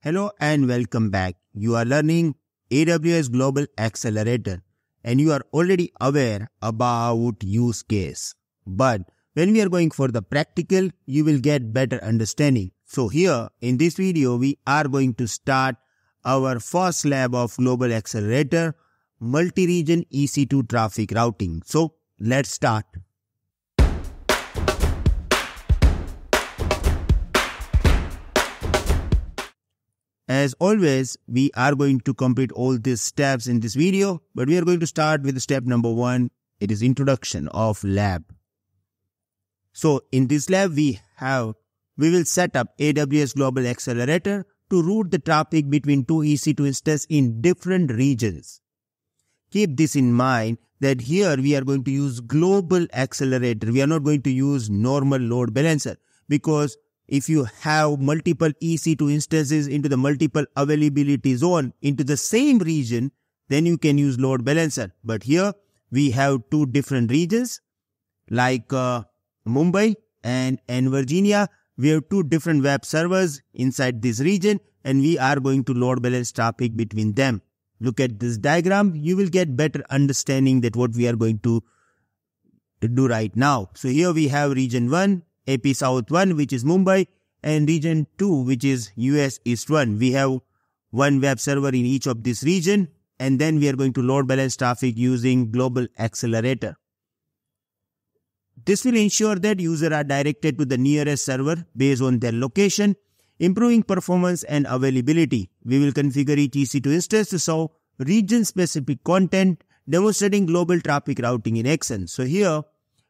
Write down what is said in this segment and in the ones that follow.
Hello and welcome back. You are learning AWS Global Accelerator and you are already aware about use case. But when we are going for the practical, you will get better understanding. So here in this video, we are going to start our first lab of Global Accelerator, multi-region EC2 traffic routing. So let's start. As always, we are going to complete all these steps in this video, but we are going to start with step number one. It is introduction of lab. So in this lab, we have, we will set up AWS Global Accelerator to route the traffic between two EC2 instances in different regions. Keep this in mind that here we are going to use global accelerator. We are not going to use normal load balancer because if you have multiple EC2 instances into the multiple availability zone into the same region, then you can use load balancer. But here we have two different regions like uh, Mumbai and, and Virginia. We have two different web servers inside this region and we are going to load balance traffic between them. Look at this diagram. You will get better understanding that what we are going to do right now. So here we have region 1 AP South 1 which is Mumbai and region 2 which is US East 1. We have one web server in each of this region and then we are going to load balance traffic using global accelerator. This will ensure that users are directed to the nearest server based on their location, improving performance and availability. We will configure each EC2 instance to show region-specific content demonstrating global traffic routing in action. So here,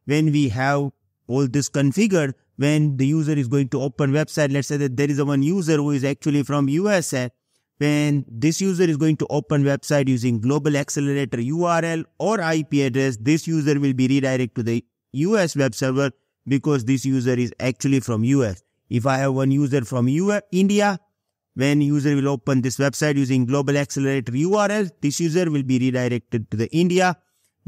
when we have all this configured when the user is going to open website. Let's say that there is a one user who is actually from USA when this user is going to open website using global accelerator URL or IP address this user will be redirected to the US web server because this user is actually from US if I have one user from US, India when user will open this website using global accelerator URL this user will be redirected to the India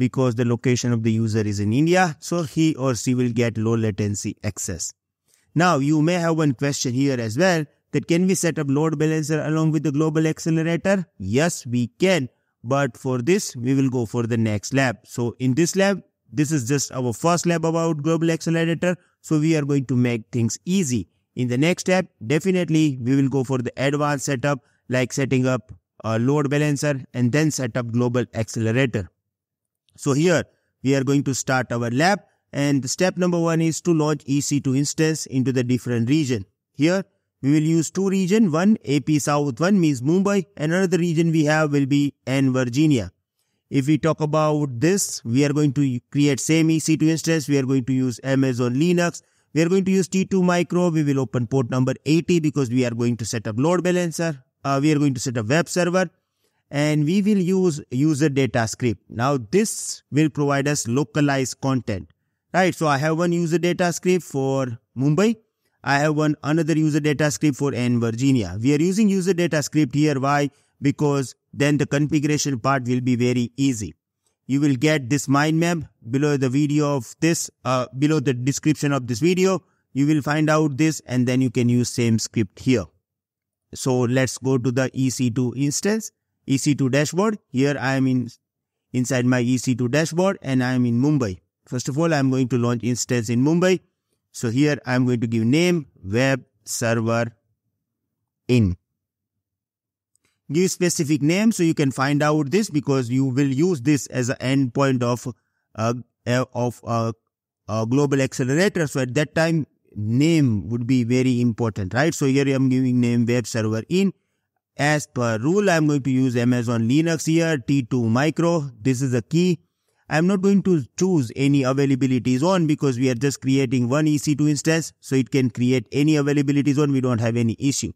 because the location of the user is in India, so he or she will get low latency access. Now, you may have one question here as well that can we set up load balancer along with the global accelerator? Yes, we can. But for this, we will go for the next lab. So in this lab, this is just our first lab about global accelerator. So we are going to make things easy. In the next step, definitely we will go for the advanced setup like setting up a load balancer and then set up global accelerator. So here we are going to start our lab and step number one is to launch EC2 instance into the different region. Here we will use two region, one AP South, one means Mumbai, and another region we have will be N Virginia. If we talk about this, we are going to create same EC2 instance. We are going to use Amazon Linux. We are going to use T2 Micro. We will open port number 80 because we are going to set up load balancer. Uh, we are going to set up web server and we will use user data script. Now this will provide us localized content, right? So I have one user data script for Mumbai. I have one another user data script for N Virginia. We are using user data script here. Why? Because then the configuration part will be very easy. You will get this mind map below the video of this, uh, below the description of this video. You will find out this and then you can use same script here. So let's go to the EC2 instance EC2 dashboard. Here I am in inside my EC2 dashboard and I am in Mumbai. First of all, I am going to launch instance in Mumbai. So here I am going to give name web server in. Give specific name so you can find out this because you will use this as an endpoint of uh, of uh, a global accelerator. So at that time, name would be very important, right? So here I am giving name web server in as per rule, I'm going to use Amazon Linux here, T2 Micro. This is a key. I'm not going to choose any availability zone because we are just creating one EC2 instance. So it can create any availability zone. We don't have any issue.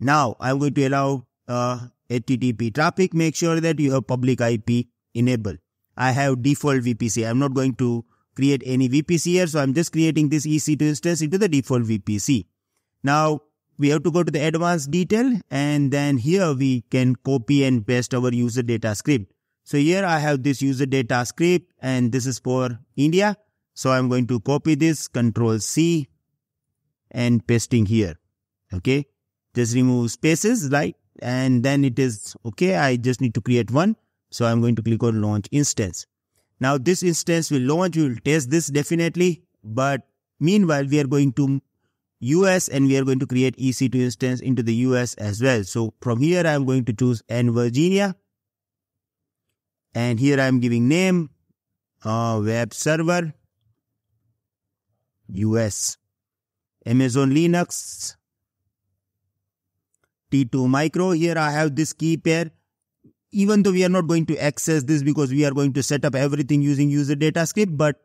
Now I'm going to allow uh, HTTP traffic. Make sure that you have public IP enabled. I have default VPC. I'm not going to create any VPC here. So I'm just creating this EC2 instance into the default VPC. Now we have to go to the advanced detail and then here we can copy and paste our user data script. So here I have this user data script and this is for India. So I'm going to copy this control C and pasting here. Okay. just remove spaces, right? And then it is okay. I just need to create one. So I'm going to click on launch instance. Now this instance will launch. We will test this definitely. But meanwhile, we are going to US and we are going to create EC2 instance into the US as well. So from here, I'm going to choose N Virginia. And here I'm giving name, uh, web server, US, Amazon Linux, T2 micro. Here I have this key pair. Even though we are not going to access this because we are going to set up everything using user data script, but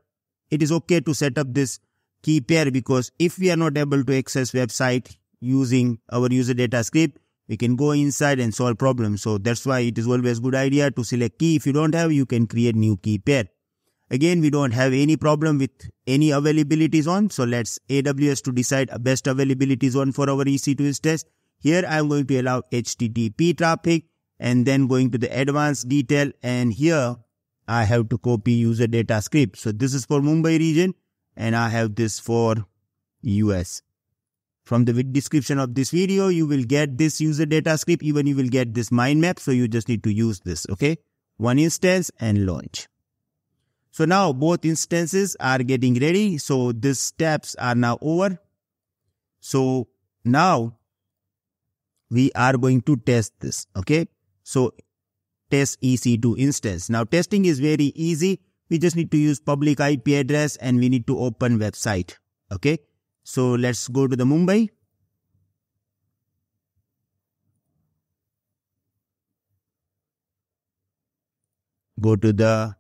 it is okay to set up this key pair because if we are not able to access website using our user data script, we can go inside and solve problems. So that's why it is always good idea to select key. If you don't have, you can create new key pair. Again, we don't have any problem with any availability zone. So let's AWS to decide a best availability zone for our EC2 instance. Here I'm going to allow HTTP traffic and then going to the advanced detail. And here I have to copy user data script. So this is for Mumbai region and I have this for US. From the description of this video, you will get this user data script. Even you will get this mind map. So you just need to use this. Okay. One instance and launch. So now both instances are getting ready. So these steps are now over. So now we are going to test this. Okay. So test EC2 instance. Now testing is very easy. We just need to use public IP address and we need to open website. Okay. So let's go to the Mumbai. Go to the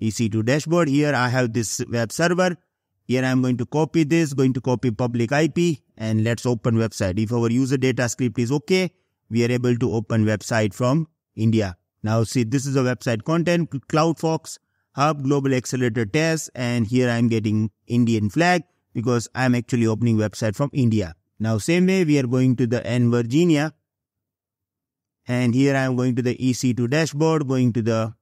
EC2 dashboard. Here I have this web server. Here I'm going to copy this, going to copy public IP and let's open website. If our user data script is okay, we are able to open website from India. Now see, this is a website content, CloudFolks, Hub, Global Accelerator Test, and here I'm getting Indian flag because I'm actually opening website from India. Now same way we are going to the N Virginia and here I'm going to the EC2 dashboard, going to the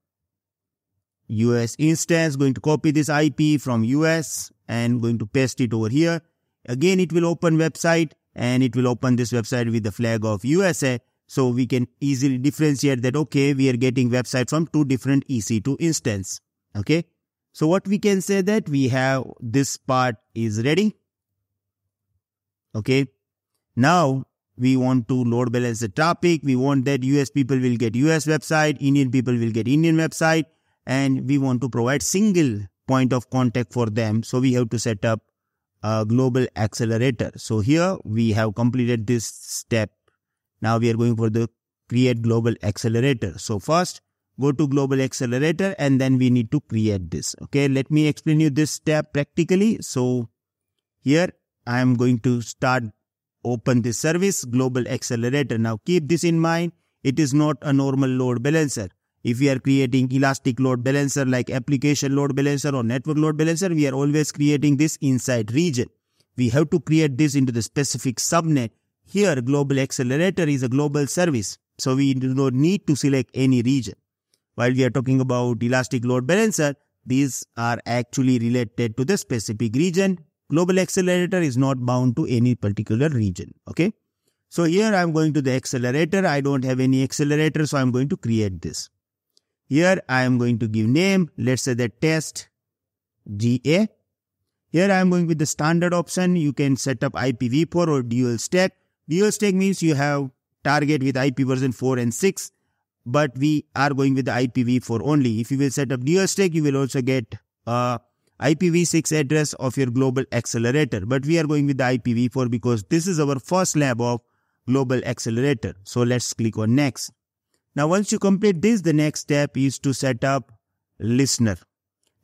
US instance, going to copy this IP from US and going to paste it over here. Again, it will open website and it will open this website with the flag of USA. So we can easily differentiate that, okay, we are getting website from two different EC2 instance. Okay. So what we can say that we have this part is ready. Okay. Now we want to load balance the traffic. We want that US people will get US website, Indian people will get Indian website, and we want to provide single point of contact for them. So we have to set up a global accelerator. So here we have completed this step. Now we are going for the create global accelerator. So first go to global accelerator and then we need to create this. Okay. Let me explain you this step practically. So here I am going to start open this service global accelerator. Now keep this in mind. It is not a normal load balancer. If we are creating elastic load balancer like application load balancer or network load balancer, we are always creating this inside region. We have to create this into the specific subnet. Here, global accelerator is a global service. So we do not need to select any region. While we are talking about elastic load balancer, these are actually related to the specific region. Global accelerator is not bound to any particular region. Okay. So here I'm going to the accelerator. I don't have any accelerator, so I'm going to create this. Here I am going to give name. Let's say the test GA. Here I am going with the standard option. You can set up IPv4 or dual stack. Dual stack means you have target with IP version 4 and 6, but we are going with the IPv4 only. If you will set up dual stack, you will also get a IPv6 address of your global accelerator. But we are going with the IPv4 because this is our first lab of global accelerator. So let's click on next. Now, once you complete this, the next step is to set up listener.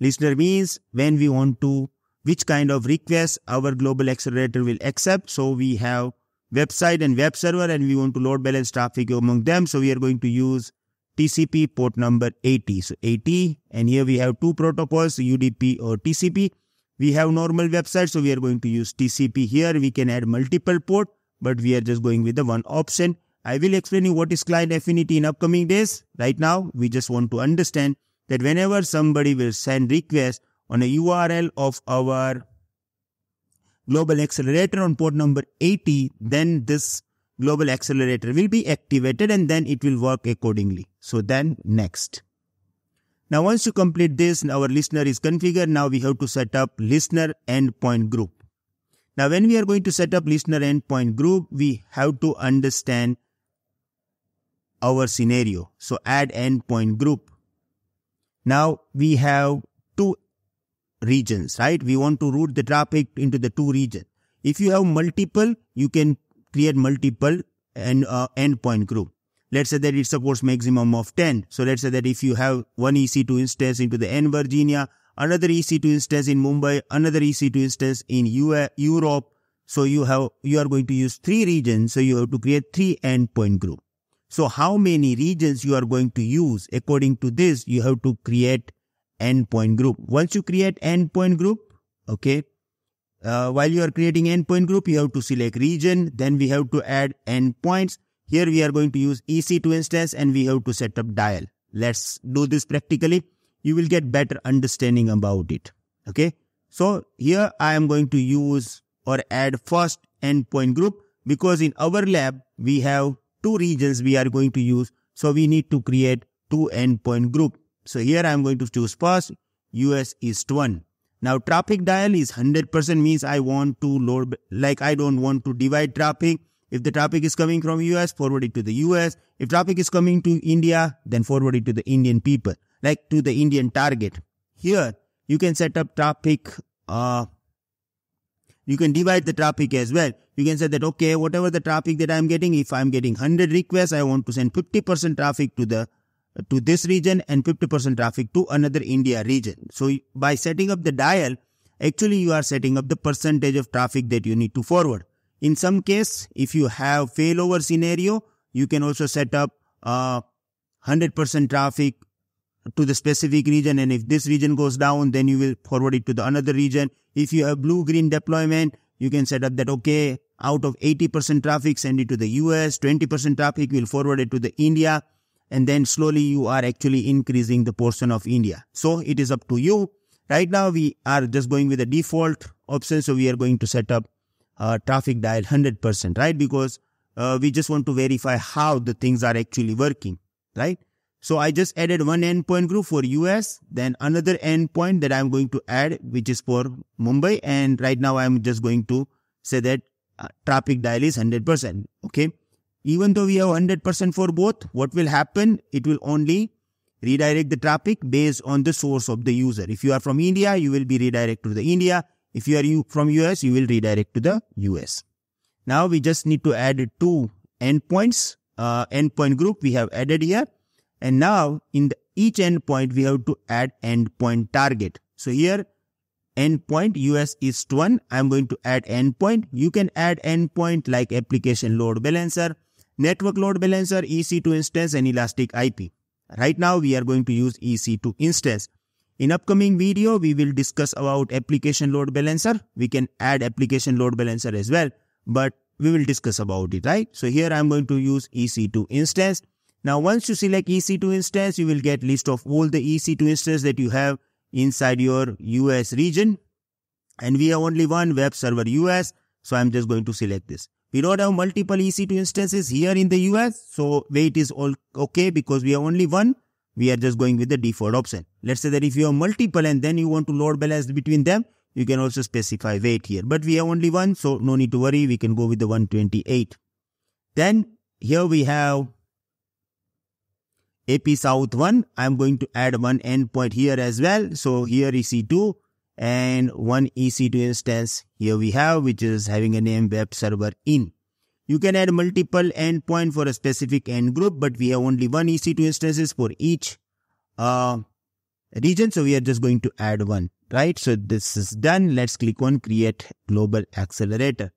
Listener means when we want to, which kind of request our global accelerator will accept. So we have website and web server and we want to load balance traffic among them. So we are going to use TCP port number 80. So 80 and here we have two protocols UDP or TCP. We have normal website so we are going to use TCP here. We can add multiple port but we are just going with the one option. I will explain you what is client affinity in upcoming days. Right now, we just want to understand that whenever somebody will send request on a URL of our global accelerator on port number 80, then this global accelerator will be activated and then it will work accordingly. So then next. Now once you complete this, our listener is configured. Now we have to set up listener endpoint group. Now when we are going to set up listener endpoint group, we have to understand our scenario. So add endpoint group. Now we have two regions, right? We want to route the traffic into the two regions. If you have multiple, you can create multiple and uh, endpoint group. Let's say that it supports maximum of 10. So let's say that if you have one EC2 instance into the N Virginia, another EC2 instance in Mumbai, another EC2 instance in US, Europe. So you have, you are going to use three regions. So you have to create three endpoint group. So how many regions you are going to use according to this, you have to create endpoint group. Once you create endpoint group, okay, uh, while you are creating endpoint group, you have to select region. Then we have to add endpoints. Here we are going to use EC2 instance and we have to set up dial. Let's do this practically. You will get better understanding about it. Okay. So here I am going to use or add first endpoint group because in our lab we have two regions we are going to use. So we need to create two endpoint group. So here I am going to choose first US East 1. Now traffic dial is 100% means I want to load, like I don't want to divide traffic. If the traffic is coming from US, forward it to the US. If traffic is coming to India, then forward it to the Indian people, like to the Indian target. Here, you can set up traffic, uh, you can divide the traffic as well. You can say that, okay, whatever the traffic that I'm getting, if I'm getting 100 requests, I want to send 50% traffic to the to this region and 50% traffic to another India region. So by setting up the dial, actually you are setting up the percentage of traffic that you need to forward. In some case, if you have failover scenario, you can also set up uh, 100% traffic to the specific region and if this region goes down, then you will forward it to the another region. If you have blue-green deployment, you can set up that, okay, out of 80% traffic, send it to the US, 20% traffic will forward it to the India, and then slowly you are actually increasing the portion of India. So it is up to you. Right now we are just going with the default option. So we are going to set up uh, traffic dial 100%, right? Because uh, we just want to verify how the things are actually working, right? So I just added one endpoint group for US, then another endpoint that I'm going to add, which is for Mumbai. And right now I'm just going to say that uh, traffic dial is 100%. Okay. Even though we have 100% for both, what will happen? It will only redirect the traffic based on the source of the user. If you are from India, you will be redirected to the India. If you are from US, you will redirect to the US. Now we just need to add two endpoints, uh, endpoint group we have added here. And now in the, each endpoint, we have to add endpoint target. So here, endpoint US East 1, I'm going to add endpoint. You can add endpoint like application load balancer, network load balancer, EC2 instance, and elastic IP. Right now, we are going to use EC2 instance. In upcoming video, we will discuss about application load balancer. We can add application load balancer as well, but we will discuss about it, right? So here I'm going to use EC2 instance. Now, once you select EC2 instance, you will get list of all the EC2 instances that you have inside your US region. And we have only one web server US. So I'm just going to select this. We don't have multiple EC2 instances here in the US. So weight is all okay because we have only one. We are just going with the default option. Let's say that if you have multiple and then you want to load balance between them, you can also specify weight here. But we have only one. So no need to worry. We can go with the 128. Then here we have AP South 1, I'm going to add one endpoint here as well. So here EC2 and one EC2 instance here we have, which is having a name web server in. You can add multiple endpoint for a specific end group, but we have only one EC2 instances for each uh, region. So we are just going to add one, right? So this is done. Let's click on create global accelerator.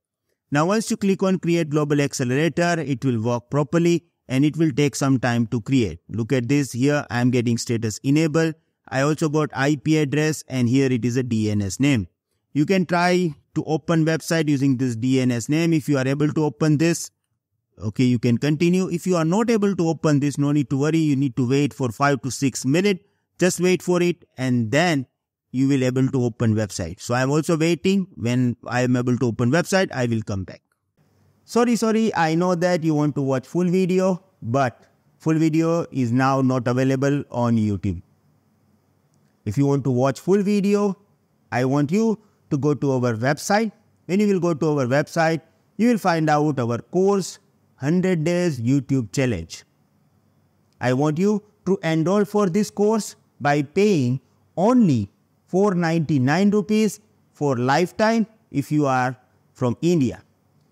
Now, once you click on create global accelerator, it will work properly and it will take some time to create. Look at this here. I am getting status enable. I also got IP address and here it is a DNS name. You can try to open website using this DNS name. If you are able to open this, okay, you can continue. If you are not able to open this, no need to worry. You need to wait for five to six minutes. Just wait for it and then you will able to open website. So I am also waiting. When I am able to open website, I will come back. Sorry, sorry, I know that you want to watch full video, but full video is now not available on YouTube. If you want to watch full video, I want you to go to our website. When you will go to our website, you will find out our course 100 Days YouTube Challenge. I want you to enroll for this course by paying only 499 rupees for lifetime if you are from India.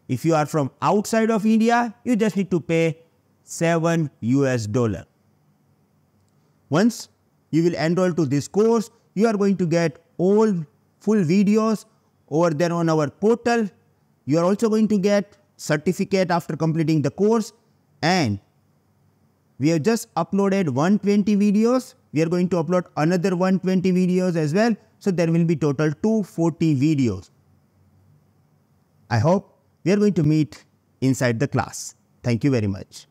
If you are from outside of India, you just need to pay 7 US dollar. Once you will enroll to this course, you are going to get all full videos over there on our portal. You are also going to get certificate after completing the course and we have just uploaded 120 videos. We are going to upload another 120 videos as well. So there will be total 240 videos. I hope we are going to meet inside the class. Thank you very much.